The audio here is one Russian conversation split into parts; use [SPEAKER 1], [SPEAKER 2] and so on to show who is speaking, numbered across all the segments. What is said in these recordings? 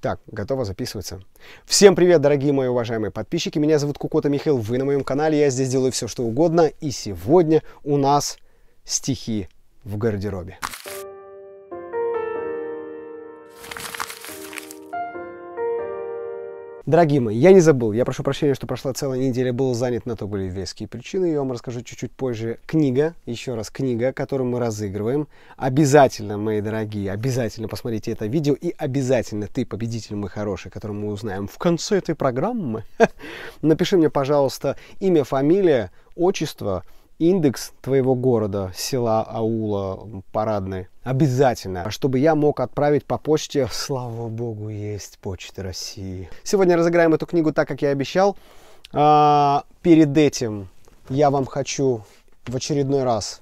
[SPEAKER 1] Так, готово записываться. Всем привет, дорогие мои уважаемые подписчики. Меня зовут Кукота Михаил, вы на моем канале. Я здесь делаю все, что угодно. И сегодня у нас стихи в гардеробе. Дорогие мои, я не забыл, я прошу прощения, что прошла целая неделя, был занят, на то были веские причины, я вам расскажу чуть-чуть позже. Книга, еще раз, книга, которую мы разыгрываем. Обязательно, мои дорогие, обязательно посмотрите это видео и обязательно ты, победитель мой хороший, который мы узнаем в конце этой программы, напиши мне, пожалуйста, имя, фамилия, отчество, индекс твоего города, села, аула, парадной. Обязательно, чтобы я мог отправить по почте. Слава богу, есть почта России. Сегодня разыграем эту книгу так, как я обещал. А, перед этим я вам хочу в очередной раз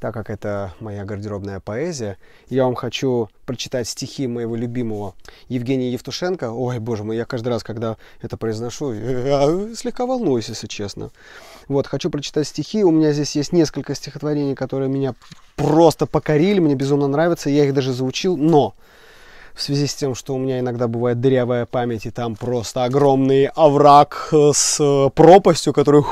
[SPEAKER 1] так как это моя гардеробная поэзия, я вам хочу прочитать стихи моего любимого Евгения Евтушенко. Ой, боже мой, я каждый раз, когда это произношу, слегка волнуюсь, если честно. Вот, хочу прочитать стихи. У меня здесь есть несколько стихотворений, которые меня просто покорили, мне безумно нравятся, я их даже заучил, но в связи с тем, что у меня иногда бывает дырявая память, и там просто огромный овраг с пропастью, который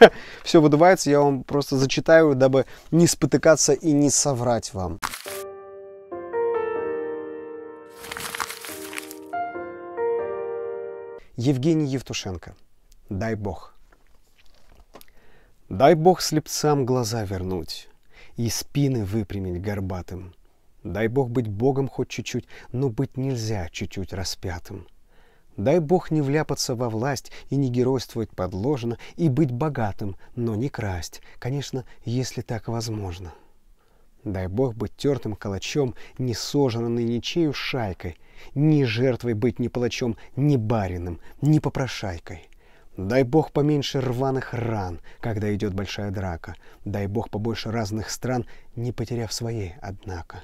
[SPEAKER 1] все выдувается, я вам просто зачитаю, дабы не спотыкаться и не соврать вам. Евгений Евтушенко. Дай Бог. Дай Бог слепцам глаза вернуть и спины выпрямить горбатым. Дай Бог быть Богом хоть чуть-чуть, но быть нельзя чуть-чуть распятым. Дай Бог не вляпаться во власть и не геройствовать подложно, и быть богатым, но не красть, конечно, если так возможно. Дай Бог быть тертым калачом, не сожранный ничею шайкой, ни жертвой быть ни палачом, ни барином, ни попрошайкой. Дай Бог поменьше рваных ран, когда идет большая драка. Дай Бог побольше разных стран, не потеряв своей, однако.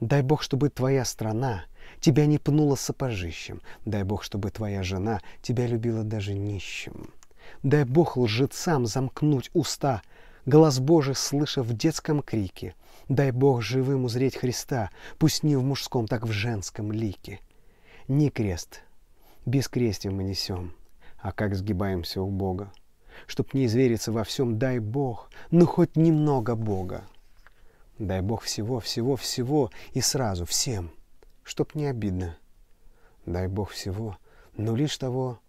[SPEAKER 1] Дай Бог, чтобы твоя страна тебя не пнула сапожищем. Дай Бог, чтобы твоя жена тебя любила даже нищим. Дай Бог лжецам замкнуть уста, глаз Божий слыша в детском крике. Дай Бог живым узреть Христа, пусть не в мужском, так в женском лике. Не крест, без крестия мы несем, а как сгибаемся у Бога. Чтоб не извериться во всем, дай Бог, ну хоть немного Бога. Дай Бог всего, всего, всего и сразу всем — чтоб не обидно. Дай Бог всего, но лишь того,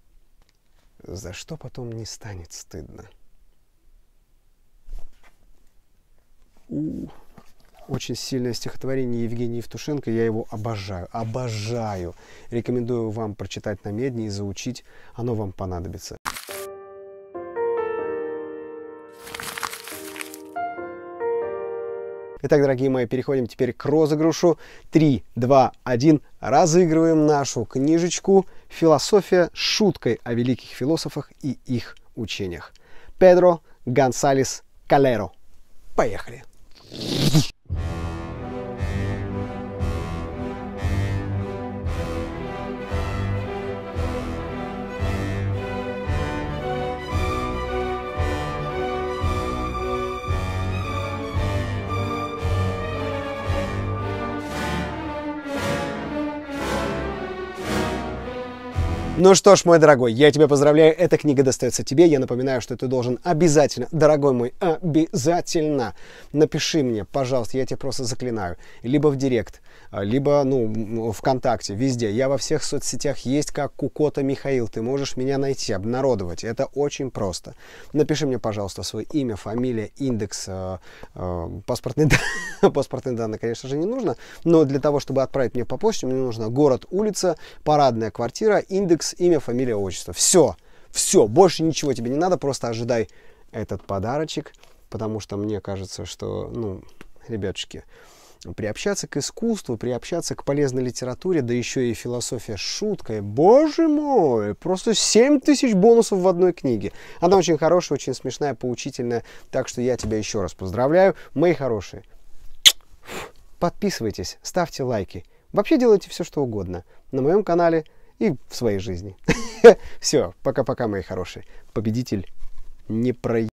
[SPEAKER 1] за что потом не станет стыдно. Очень сильное стихотворение Евгения Евтушенко, я его обожаю, обожаю. Рекомендую вам прочитать на медне и заучить, оно вам понадобится. Итак, дорогие мои, переходим теперь к розыгрышу. 3, 2, 1. Разыгрываем нашу книжечку «Философия с шуткой о великих философах и их учениях». Педро Гонсалес Калеро. Поехали! Ну что ж, мой дорогой, я тебя поздравляю, эта книга достается тебе. Я напоминаю, что ты должен обязательно, дорогой мой, обязательно напиши мне, пожалуйста, я тебя просто заклинаю, либо в директ, либо, ну, ВКонтакте, везде. Я во всех соцсетях есть как Кукота Михаил. Ты можешь меня найти, обнародовать. Это очень просто. Напиши мне, пожалуйста, свое имя, фамилия, индекс, э, э, паспортные, паспортные данные, конечно же, не нужно. Но для того, чтобы отправить мне по почте, мне нужно город, улица, парадная квартира, индекс, имя, фамилия, отчество. Все. Все. Больше ничего тебе не надо. Просто ожидай этот подарочек. Потому что мне кажется, что, ну, ребятушки, приобщаться к искусству, приобщаться к полезной литературе, да еще и философия шуткой. Боже мой, просто 7 тысяч бонусов в одной книге. Она очень хорошая, очень смешная, поучительная, так что я тебя еще раз поздравляю, мои хорошие. Подписывайтесь, ставьте лайки. Вообще делайте все, что угодно на моем канале и в своей жизни. Все, пока-пока, мои хорошие. Победитель не проедет.